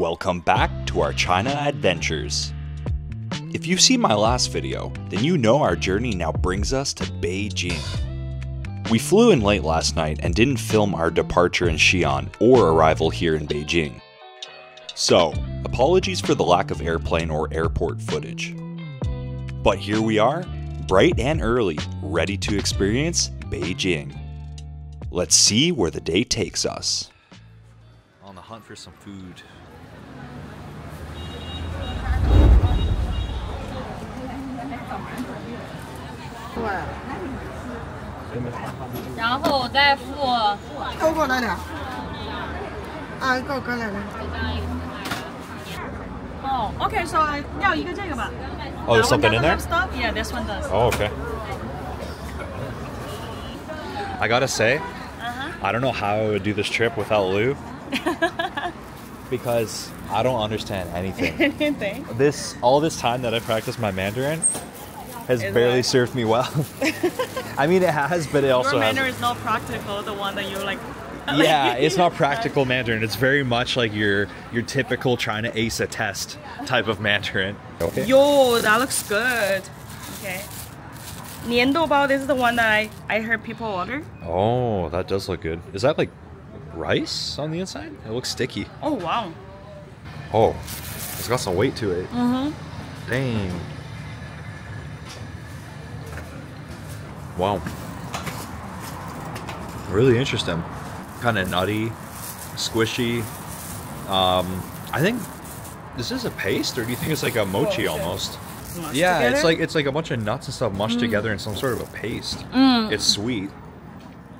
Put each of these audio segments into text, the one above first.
Welcome back to our China adventures. If you've seen my last video, then you know our journey now brings us to Beijing. We flew in late last night and didn't film our departure in Xi'an or arrival here in Beijing. So, apologies for the lack of airplane or airport footage. But here we are, bright and early, ready to experience Beijing. Let's see where the day takes us. On the hunt for some food. Oh, okay, so yeah, you can take about. Oh, there's something in there? Stuff? Yeah, this one does. Oh, okay. I gotta say, uh-huh. I don't know how I would do this trip without Lou. because I don't understand anything. anything. This all this time that I practiced my Mandarin has is barely that... served me well. I mean, it has, but it also your Mandarin hasn't. is not practical. The one that you're like yeah, it's not practical Mandarin. It's very much like your your typical trying to ace a test type of Mandarin. Okay. Yo, that looks good. Okay. Niendo bao, this is the one that I, I heard people order. Oh, that does look good. Is that like rice on the inside? It looks sticky. Oh, wow. Oh, it's got some weight to it. Mm-hmm. Dang. Wow. Really interesting. Kind of nutty, squishy. Um, I think this is a paste, or do you think it's like a mochi Oh, okay. almost? Mushed Yeah, it's like it's like a bunch of nuts and stuff mushed together in some sort of a paste. Mm. It's sweet.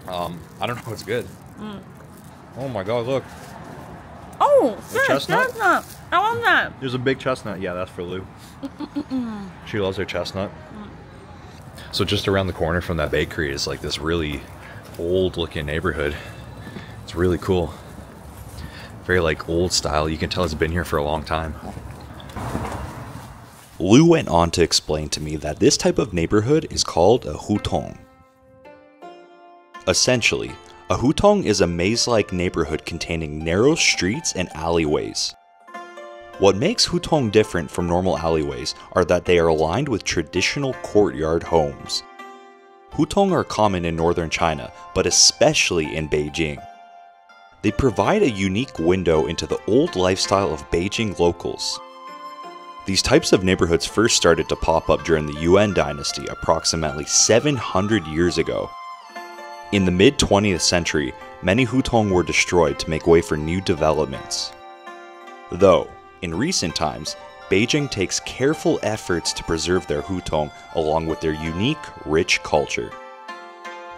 Um, I don't know. It's good. Mm. Oh my god! Look, Oh, The good. chestnut? chestnut. I want that. There's a big chestnut. Yeah, that's for Lou. she loves her chestnut. So just around the corner from that bakery is like this really old looking neighborhood. It's really cool. Very like old style. You can tell it's been here for a long time. Lu went on to explain to me that this type of neighborhood is called a hutong. Essentially, a hutong is a maze like neighborhood containing narrow streets and alleyways. What makes hutong different from normal alleyways are that they are aligned with traditional courtyard homes. Hutong are common in northern China, but especially in Beijing. They provide a unique window into the old lifestyle of Beijing locals. These types of neighborhoods first started to pop up during the Yuan dynasty approximately 700 years ago. In the mid 20th century, many hutong were destroyed to make way for new developments. Though, in recent times, Beijing takes careful efforts to preserve their hutong along with their unique, rich culture.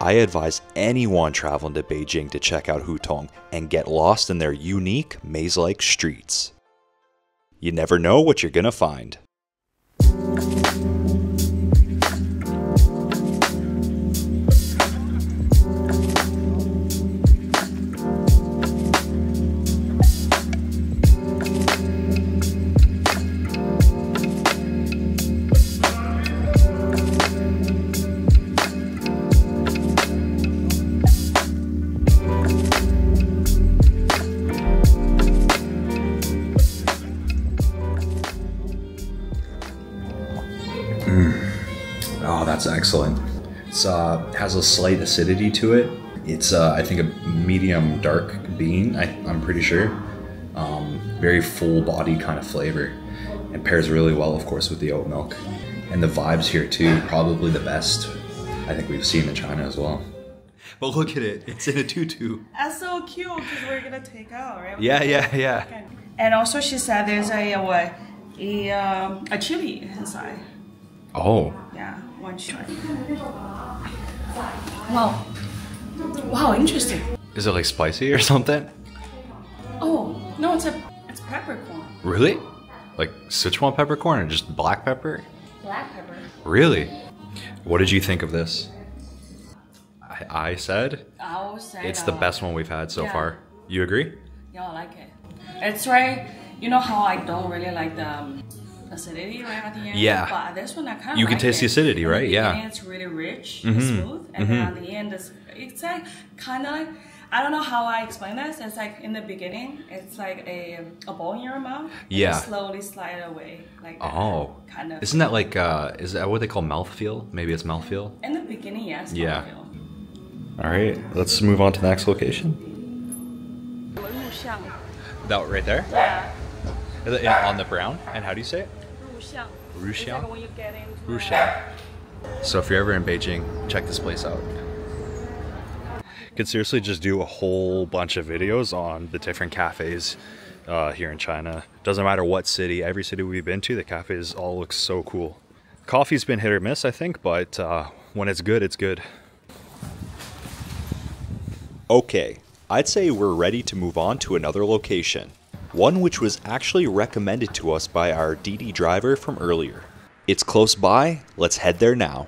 I advise anyone traveling to Beijing to check out Hutong and get lost in their unique maze like streets. You never know what you're gonna find. Oh, that's excellent. It's uh, has a slight acidity to it. It's uh, I think a medium dark bean. I, I'm pretty sure. Um, very full body kind of flavor, and pairs really well, of course, with the oat milk. And the vibes here too, probably the best I think we've seen in China as well. But look at it, it's in a tutu. That's so cute because we're gonna take out, right? Yeah, yeah, yeah. And also, she said there's a uh, what a um, a chili inside. Oh, Yeah, one chili. Wow. Wow, interesting. is it like spicy or something? Oh no, it's a it's peppercorn. Really? Like Sichuan peppercorn or just black pepper? Black pepper. Really? What did you think of this? I, I said I would say it's the best one we've had so Yeah. far. You agree? Yeah, I like it. It's right. You know how I don't really like the um, acidity right at the end. Yeah. But this one I kind of You can like taste the acidity, In the right? Yeah. beginning, It's really rich and smooth, and then at the end, it's, it's like kind of like I don't know how I explain this. It's like in the beginning, it's like a a ball in your mouth. Yeah. it slowly slide away, like that, Oh. kind of. Isn't that like, uh, is that what they call mouthfeel? Maybe it's mouthfeel? in the beginning? Yes. Yeah. mouthfeel. All right, let's move on to the next location. That right there? Yeah. Is it on the brown? And how do you say it? 入相 It's Ruxiang? like when you get into the- Ruxiang. So if you're ever in Beijing, check this place out. Could seriously just do a whole bunch of videos on the different cafes uh, here in China. Doesn't matter what city, every city we've been to, the cafes all look so cool. Coffee's been hit or miss, I think, but uh, when it's good, it's good. Okay, I'd say we're ready to move on to another location. One which was actually recommended to us by our DiDi driver from earlier. It's close by, let's head there now.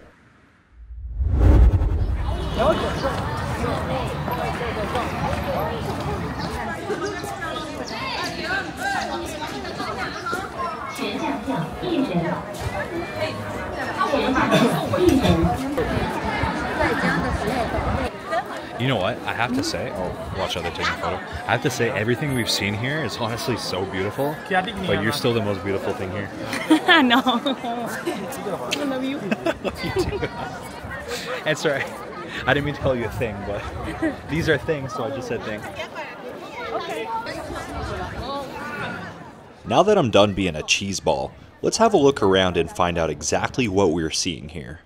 You know what? I have to say, oh, watch out, they're taking a photo. I have to say, everything we've seen here is honestly so beautiful. But you're still the most beautiful thing here. I no. I love you. And sorry, I didn't mean to call you a thing, but these are things, so I just said thing. Now that I'm done being a cheese ball, let's have a look around and find out exactly what we're seeing here.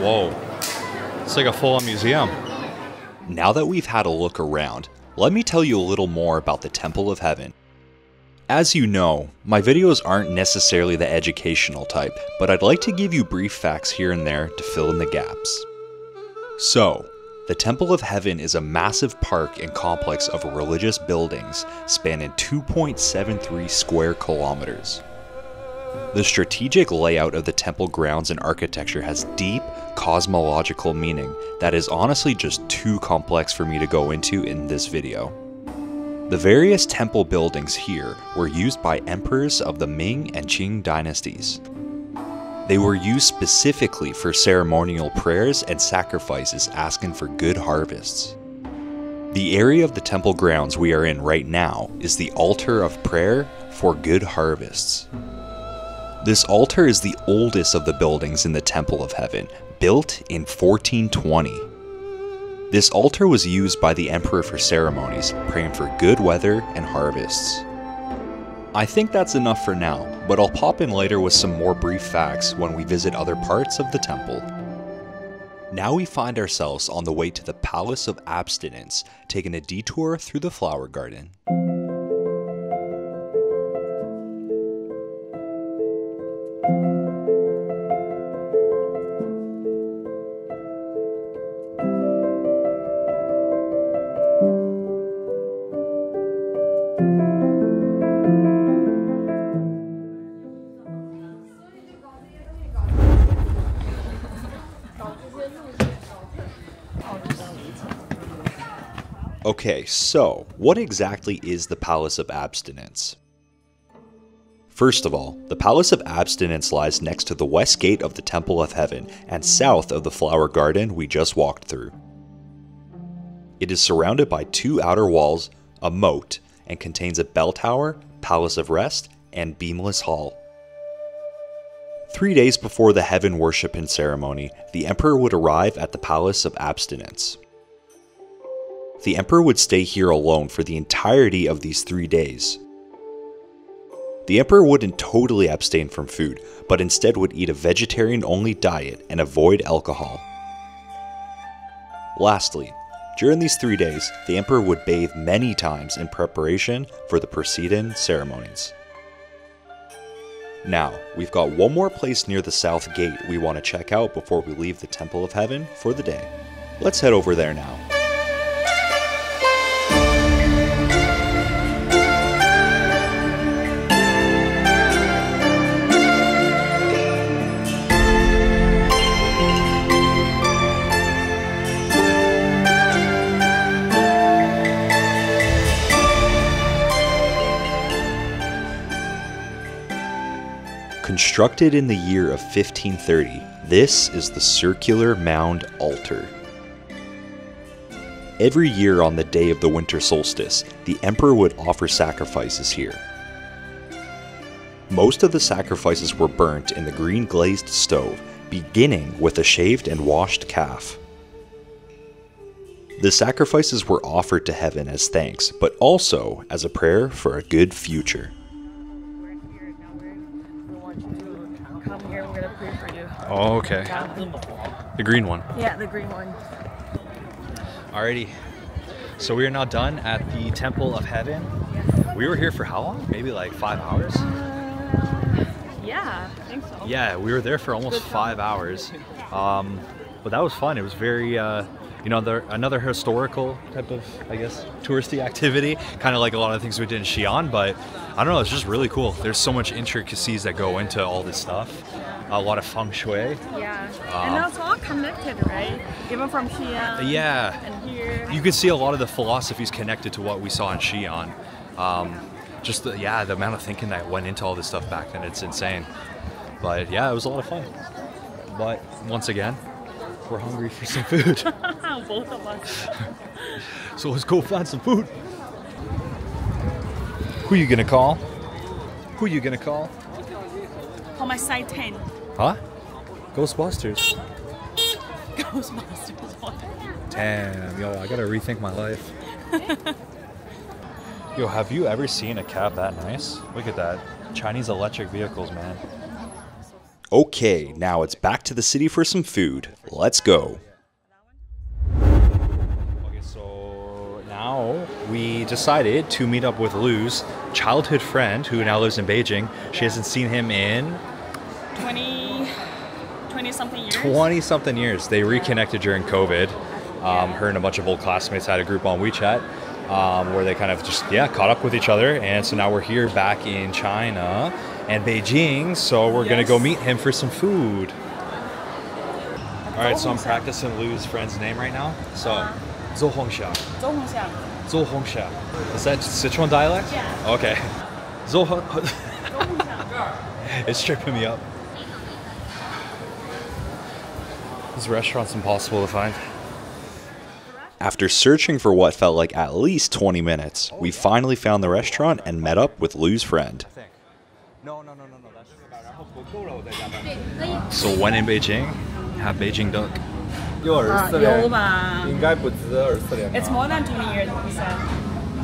Whoa. It's like a full on museum. Now that we've had a look around, let me tell you a little more about the Temple of Heaven. As you know, my videos aren't necessarily the educational type, but I'd like to give you brief facts here and there to fill in the gaps. So, the Temple of Heaven is a massive park and complex of religious buildings spanning 2.73 square kilometers. The strategic layout of the temple grounds and architecture has deep cosmological meaning that is honestly just too complex for me to go into in this video. The various temple buildings here were used by emperors of the Ming and Qing dynasties. They were used specifically for ceremonial prayers and sacrifices asking for good harvests. The area of the temple grounds we are in right now is the altar of prayer for good harvests. This altar is the oldest of the buildings in the Temple of Heaven, built in 1420. This altar was used by the emperor for ceremonies, praying for good weather and harvests. I think that's enough for now, but I'll pop in later with some more brief facts when we visit other parts of the temple. Now we find ourselves on the way to the Palace of Abstinence, taking a detour through the flower garden. Okay, so what exactly is the Palace of Abstinence? First of all, the Palace of Abstinence lies next to the west gate of the Temple of Heaven and south of the flower garden we just walked through. It is surrounded by two outer walls, a moat, and contains a bell tower, palace of rest, and beamless hall. Three days before the heaven worship and ceremony, the emperor would arrive at the Palace of Abstinence. The emperor would stay here alone for the entirety of these three days. The emperor wouldn't totally abstain from food, but instead would eat a vegetarian only diet and avoid alcohol. Lastly, during these three days, the emperor would bathe many times in preparation for the Poseidon ceremonies. Now, we've got one more place near the south gate we want to check out before we leave the Temple of Heaven for the day. Let's head over there now. Constructed in the year of 1530, this is the circular mound altar. Every year on the day of the winter solstice, the emperor would offer sacrifices here. Most of the sacrifices were burnt in the green glazed stove, beginning with a shaved and washed calf. The sacrifices were offered to heaven as thanks, but also as a prayer for a good future. Oh, okay. The green one. Yeah, the green one. Alrighty. So we are now done at the Temple of Heaven. We were here for how long? Maybe like five hours? Yeah, I think so. Yeah, we were there for almost five hours. Um, but that was fun. It was very, uh, you know, there, another historical type of, I guess, touristy activity. Kind of like a lot of things we did in Xi'an, but I don't know, it's just really cool. There's so much intricacies that go into all this stuff. A lot of feng shui. Yeah. and that's all connected, right? Even from here. Yeah. And here. you can see a lot of the philosophies connected to what we saw in Xi'an. Um, just the, yeah, the amount of thinking that went into all this stuff back then, it's insane. But yeah, it was a lot of fun. But once again, we're hungry for some food. Both of us. so let's go find some food. Who you gonna call? Who you gonna call? Call my side 10. Huh? Ghostbusters. Ghostbusters. Damn, yo, I gotta rethink my life. yo, have you ever seen a cab that nice? Look at that. Chinese electric vehicles, man. Okay, now it's back to the city for some food. Let's go. Okay, so now we decided to meet up with Lou's childhood friend who now lives in Beijing. She hasn't seen him in 20, 20 something years? 20 something years. They reconnected during COVID. Um, her and a bunch of old classmates had a group on WeChat um, where they kind of just, yeah, caught up with each other. And so now we're here back in China and Beijing. So we're yes. going to go meet him for some food. All right, so I'm practicing Lou's friend's name right now. So, uh, Zhou Hongxia. Zhou Hongxia. Zhou Hongxia. Is that Sichuan dialect? Yeah. Okay. Zhou Hong. it's tripping me up. This restaurant's impossible to find. After searching for what felt like at least 20 minutes, we finally found the restaurant and met up with Lou's friend. No, no, no, no, no. That's So when in Beijing, have Beijing duck. 有二十四有连，吧应该不止二十四连吧。 It's more than 20 years, he said.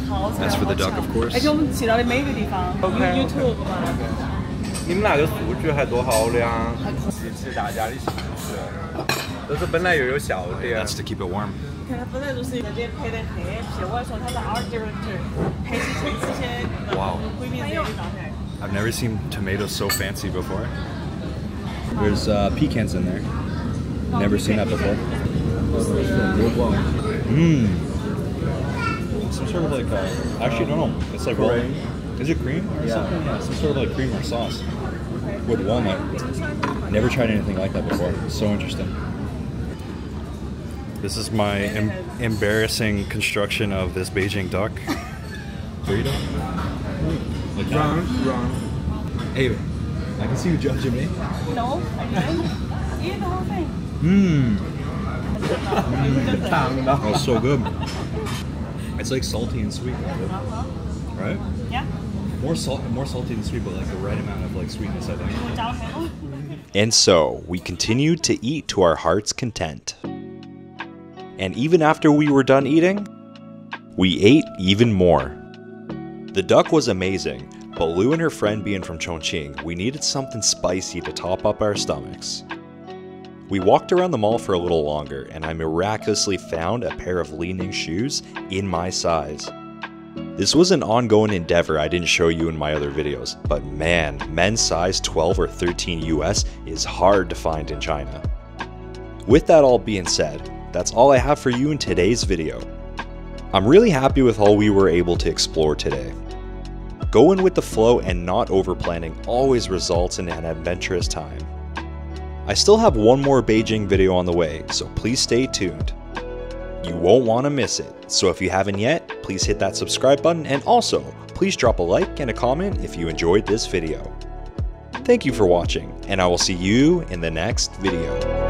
好长 That's for the 好 duck, 长 of course. 而且我们去到的每个地方 OK，OK YouTube 嘛，你们那个数据还多好的呀！激起大家的兴趣， 但是本来又有笑点 That's。to keep it warm. 你看他本来就是一个脸拍得很皮，我还说他是 art director，拍起这这些 Wow. 鬼名人的照片。 I've never seen tomatoes so fancy before. There's uh, pecans in there. Never seen that before. Mmm. Some sort of like, uh, actually, no, no. It's like Cream. Is it cream or something? Yeah, some sort of like cream or sauce with walnut. Never tried anything like that before. It's so interesting. This is my em- embarrassing construction of this Beijing duck. Burrito? Like that. Run, run. Hey, I can see you judging me. No, I didn't. Eat the whole thing. Mmm. Tang da. Oh, so good. It's like salty and sweet, right? Yeah. More salt, more salty than sweet, but like the right amount of like sweetness, I think. 照片。And so, we continued to eat to our heart's content. And even after we were done eating, we ate even more. The duck was amazing, but Lou and her friend being from Chongqing, we needed something spicy to top up our stomachs. We walked around the mall for a little longer, and I miraculously found a pair of Li-Ning shoes in my size. This was an ongoing endeavor I didn't show you in my other videos, but man, men's size 12 or 13 US is hard to find in China. With that all being said, that's all I have for you in today's video. I'm really happy with all we were able to explore today. Going with the flow and not overplanning always results in an adventurous time. I still have one more Beijing video on the way, so please stay tuned. You won't want to miss it, so if you haven't yet, please hit that subscribe button and also, please drop a like and a comment if you enjoyed this video. Thank you for watching, and I will see you in the next video.